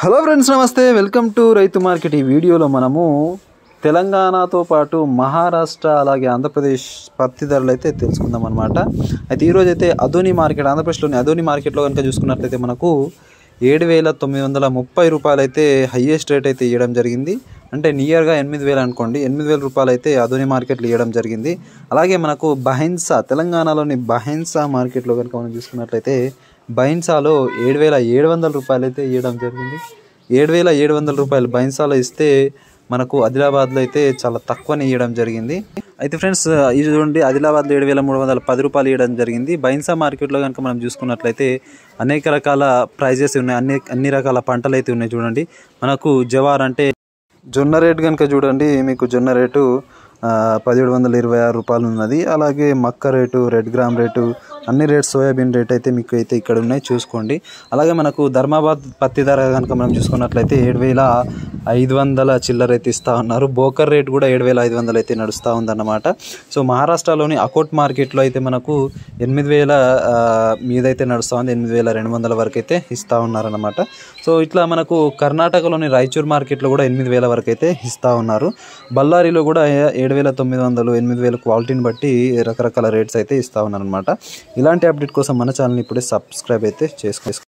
Hello friends నమస్తే. Welcome to రైతు market. ఈ వీడియోలో మనము తెలంగాణతో పాటు మహారాష్ట్ర అలాగే ఆంధ్రప్రదేశ్ పత్తి ధరలు అయితే తెలుసుకుందాం అనమాట అయితే ఈరోజు అయితే అదోని మార్కెట్ ఆంధ్రప్రదేశ్లోని అదోని మార్కెట్లో కనుక చూసుకున్నట్లయితే మనకు ఏడు వేల తొమ్మిది వందల ముప్పై రూపాయలు అయితే హయ్యెస్ట్ రేట్ అయితే ఇవ్వడం జరిగింది. అంటే నియర్గా ఎనిమిది వేలు అనుకోండి ఎనిమిది వేల రూపాయలు అయితే అదోని మార్కెట్లు ఇవ్వడం జరిగింది. అలాగే మనకు బహెన్సా తెలంగాణలోని బహెన్సా మార్కెట్లో కనుక మనం చూసుకున్నట్లయితే బైన్సాలో ఏడు వేల ఏడు వందల రూపాయలు అయితే ఇవ్వడం జరిగింది. ఏడు వేల ఏడు వందల రూపాయలు బైన్సాలో ఇస్తే మనకు ఆదిలాబాద్లో అయితే చాలా తక్కువనే ఇవ్వడం జరిగింది. అయితే ఫ్రెండ్స్ ఇది చూడండి ఆదిలాబాద్లో ఏడు వేల మూడు వందల పది రూపాయలు ఇవ్వడం జరిగింది. బైన్సా మార్కెట్లో కనుక మనం చూసుకున్నట్లయితే అనేక రకాల ప్రైజెస్ ఉన్నాయి. అన్ని అన్ని రకాల పంటలు అయితే ఉన్నాయి చూడండి. మనకు జవార్ అంటే జొన్న రేటు కనుక చూడండి మీకు జొన్న రేటు పదిహేడు వందల ఇరవై ఆరు రూపాయలు ఉన్నది. అలాగే మక్క రేటు రెడ్ గ్రామ్ రేటు అన్ని రేట్స్ సోయాబీన్ రేట్ అయితే మీకు అయితే ఇక్కడ ఉన్నాయి చూసుకోండి. అలాగే మనకు ధర్మాబాద్ పత్తి ధర కనుక మనం చూసుకున్నట్లయితే ఏడు వేల ఐదు వందల చిల్లర అయితే ఇస్తూ ఉన్నారు. బోకర్ రేట్ కూడా ఏడు వేల ఐదు వందలు అయితే నడుస్తూ ఉందన్నమాట. సో మహారాష్ట్రలోని అకోట్ మార్కెట్లో అయితే మనకు ఎనిమిది వేల మీదైతే నడుస్తూ ఉంది. ఎనిమిది వేల రెండు వందల వరకు అయితే ఇస్తూ ఉన్నారన్నమాట. సో ఇట్లా మనకు కర్ణాటకలోని రాయచూర్ మార్కెట్లో కూడా ఎనిమిది వేల వరకు అయితే ఇస్తూ ఉన్నారు. బళ్ళారిలో కూడా ఏడు వేల తొమ్మిది వందలు ఎనిమిది వేల క్వాలిటీని బట్టి రకరకాల రేట్స్ అయితే ఇస్తూ ఉన్నారనమాట ఇలాంటి అప్డేట్ కోసం మన ఛానల్ని ఇప్పుడే సబ్స్క్రైబ్ అయితే చేసుకో